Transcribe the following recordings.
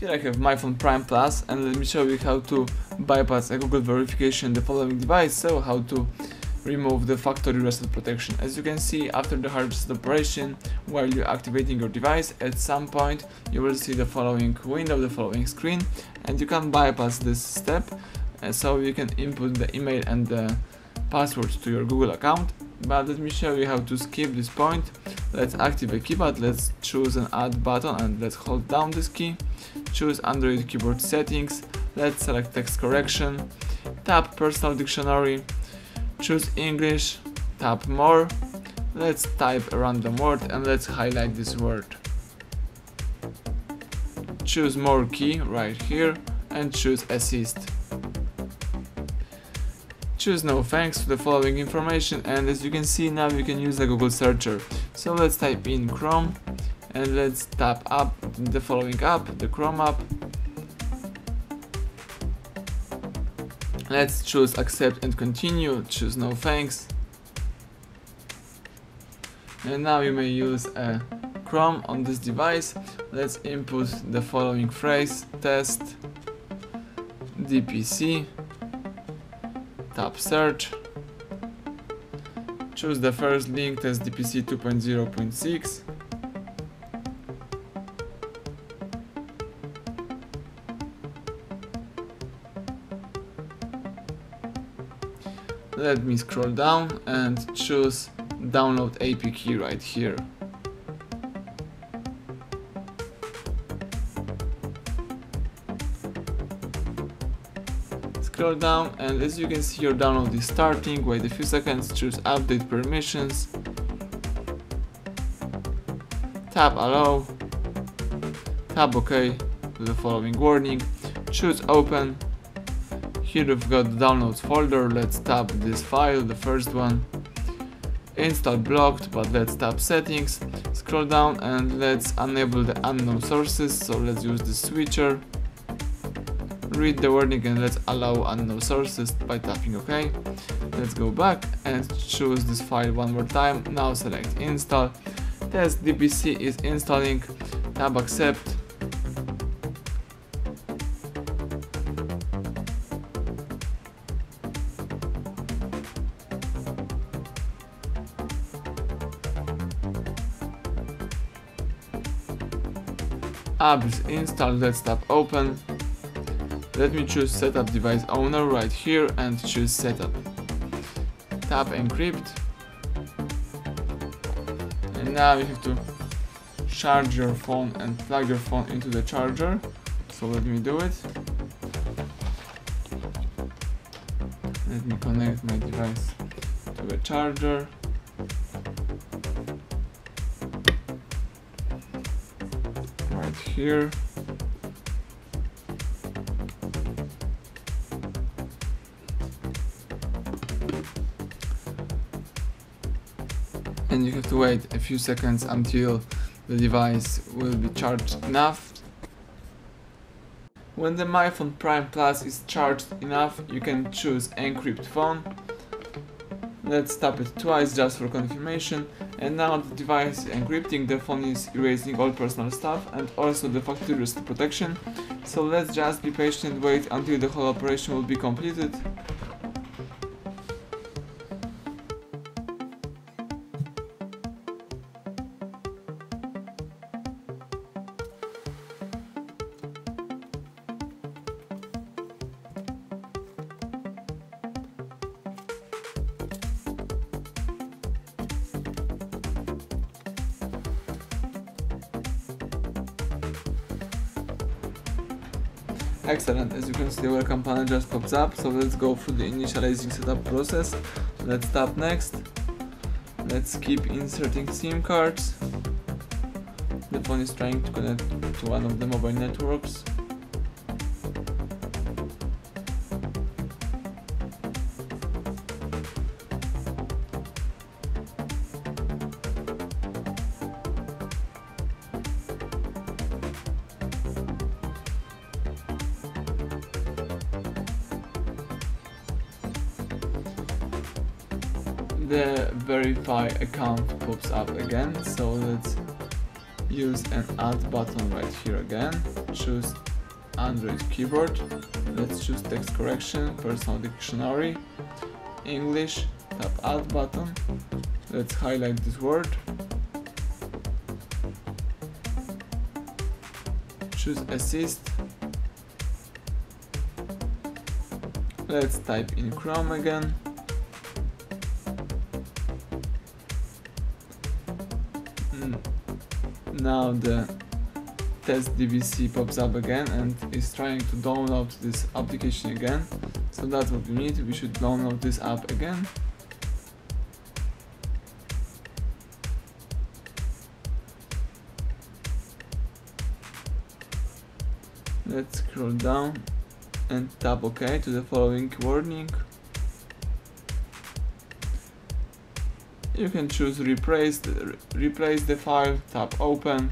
Here I have MyPhone Prime Plus and let me show you how to bypass a Google verification the following device, so how to remove the factory reset protection. As you can see after the hard reset operation while you're activating your device at some point you will see the following window, the following screen and you can bypass this step uh, so you can input the email and the password to your Google account but let me show you how to skip this point. Let's activate keypad, let's choose an add button and let's hold down this key choose Android keyboard settings, let's select text correction, tap personal dictionary, choose English, tap more, let's type a random word and let's highlight this word. Choose more key right here and choose assist. Choose no thanks for the following information and as you can see now you can use the Google searcher. So let's type in Chrome and let's tap up the following app, the Chrome app. Let's choose accept and continue, choose no thanks. And now you may use a Chrome on this device. Let's input the following phrase, test, DPC, tap search, choose the first link, test DPC 2.0.6, let me scroll down and choose download APK right here. Scroll down and as you can see your download is starting, wait a few seconds, choose update permissions, tap allow, tap ok to the following warning, choose open. Here we've got the downloads folder, let's tap this file, the first one. Install blocked, but let's tap settings, scroll down and let's enable the unknown sources, so let's use the switcher. Read the warning and let's allow unknown sources by tapping OK. Let's go back and choose this file one more time, now select install. Test DPC is installing, tap accept, app is installed, let's tap open. Let me choose setup device owner right here and choose setup. Tap encrypt. And now you have to charge your phone and plug your phone into the charger. So let me do it. Let me connect my device to the charger. Right here. And you have to wait a few seconds until the device will be charged enough. When the MyPhone Prime Plus is charged enough, you can choose Encrypt Phone. Let's tap it twice just for confirmation and now the device is encrypting, the phone is erasing all personal stuff and also the factory reset protection. So let's just be patient, wait until the whole operation will be completed. Excellent, as you can see the welcome panel just pops up, so let's go through the initializing setup process. Let's tap next. Let's keep inserting SIM cards. The phone is trying to connect to one of the mobile networks. The verify account pops up again. So let's use an add button right here again. Choose Android keyboard. Let's choose text correction personal dictionary English tap add button. Let's highlight this word. Choose assist. Let's type in Chrome again now the test DVC pops up again and is trying to download this application again. So that's what we need. We should download this app again. Let's scroll down and tap OK to the following warning you can choose replace the, replace the file tap open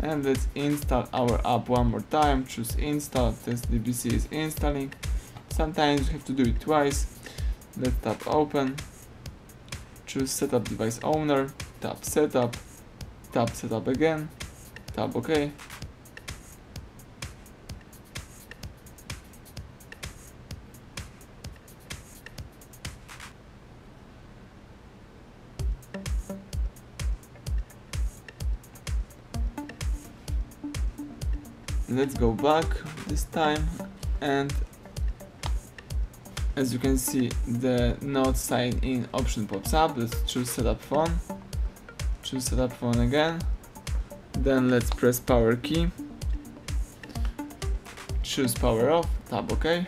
and let's install our app one more time. Choose install test dvc is installing. Sometimes you have to do it twice. Let's tap open. Choose setup device owner tap setup tap setup again tap ok let's go back this time and as you can see the not sign in option pops up. Let's choose setup phone. Choose setup phone again. Then let's press power key. Choose power off tap ok.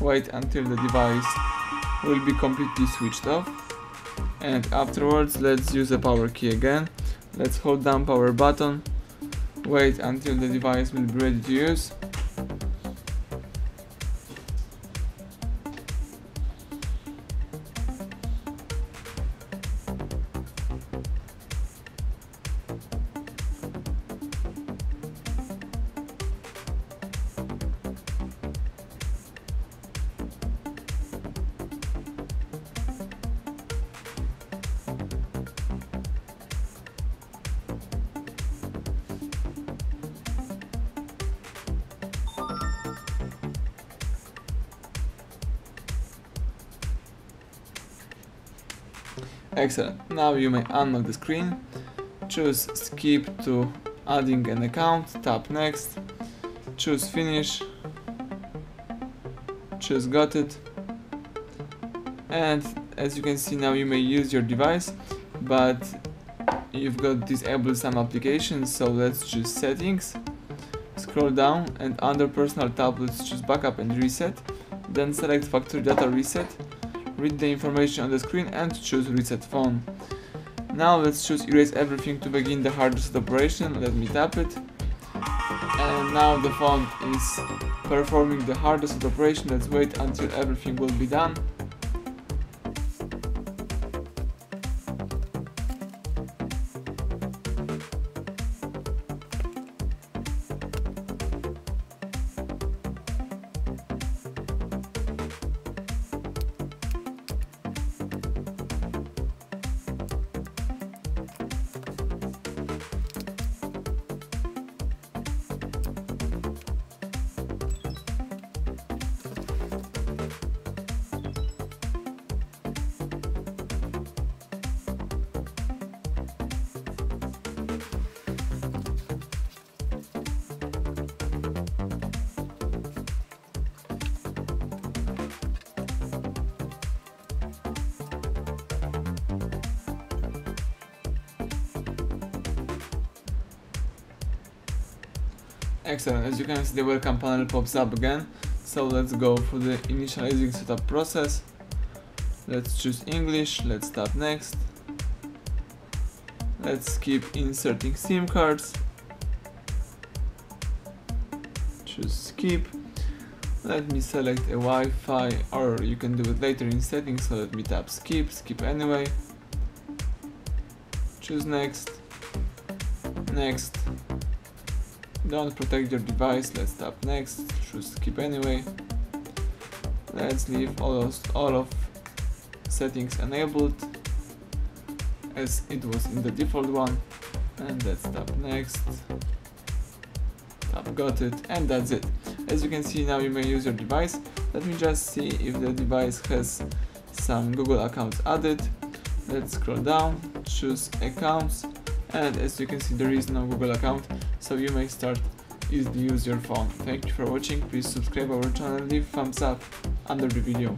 Wait until the device will be completely switched off. And afterwards let's use the power key again. Let's hold down power button wait until the device will be ready to use. Excellent. Now you may unlock the screen. Choose skip to adding an account, tap next, choose finish, choose got it, and as you can see now you may use your device, but you've got disabled some applications, so let's choose settings, scroll down and under personal tab let's choose backup and reset, then select factory data reset, read the information on the screen and choose reset phone. Now let's choose erase everything to begin the hard reset operation, let me tap it. And now the phone is performing the hard reset operation, let's wait until everything will be done. Excellent, as you can see the welcome panel pops up again. So let's go for the initializing setup process. Let's choose English, let's tap next. Let's skip inserting SIM cards. Choose skip. Let me select a Wi-Fi or you can do it later in settings so let me tap skip, skip anyway. Choose next, next, don't protect your device, let's tap next, choose skip anyway. Let's leave all of, all of settings enabled as it was in the default one. And let's tap next. Tap got it and that's it. As you can see now you may use your device. Let me just see if the device has some google accounts added. Let's scroll down choose accounts. And as you can see there is no google account so you may start use your phone. Thank you for watching. Please subscribe our channel leave thumbs up under the video